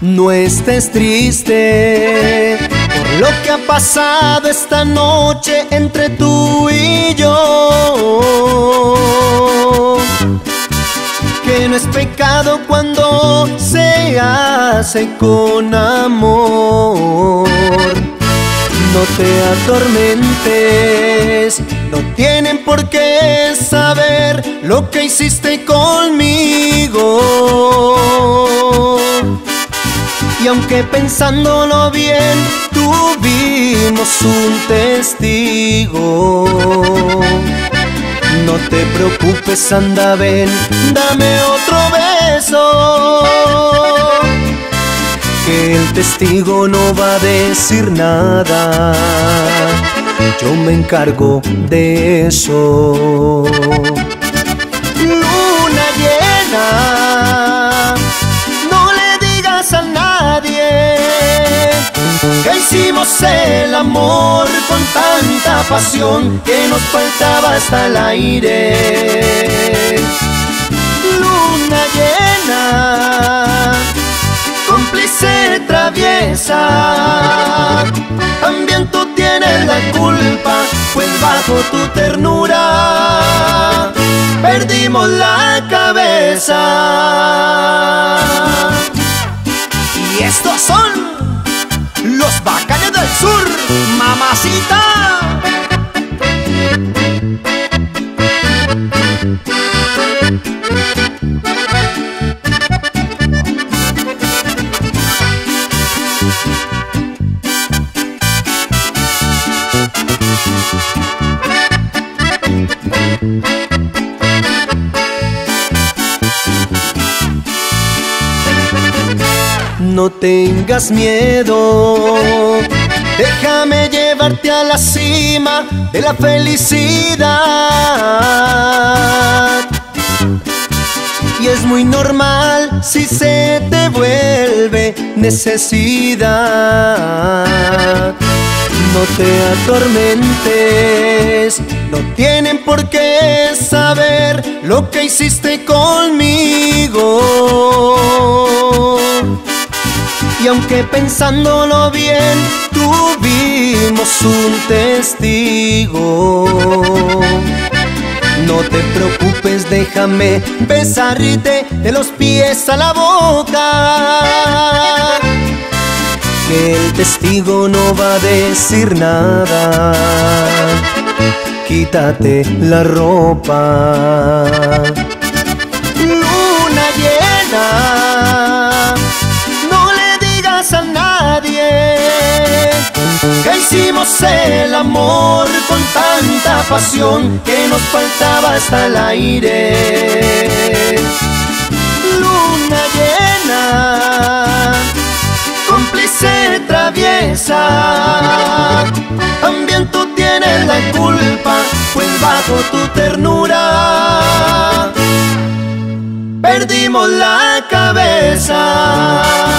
No estés triste lo que ha pasado esta noche entre tú y yo. Que no es pecado cuando se hace con amor. No te atormentes, no tienen por qué saber lo que hiciste conmigo. Y aunque pensándolo bien, tuvimos un testigo. No te preocupes, anda, ven, dame otro beso. Que el testigo no va a decir nada. Yo me encargo de eso. Hicimos el amor con tanta pasión que nos faltaba hasta el aire. Luna llena, cómplice traviesa, también tú tienes la culpa, pues bajo tu ternura perdimos la cabeza. No tengas miedo, déjame llevarte a la cima de la felicidad. Y es muy normal si se te vuelve necesidad. No te atormentes, no tienen por qué saber lo que hiciste conmigo. Y aunque pensándolo bien, tuvimos un testigo. No te preocupes, déjame besarte de los pies a la boca. Que el testigo no va a decir nada. Quítate la ropa. Luna llena, a nadie que hicimos el amor con tanta pasión que nos faltaba hasta el aire. Luna llena, cómplice traviesa, también tú tienes la culpa, pues bajo tu ternura perdimos la cabeza.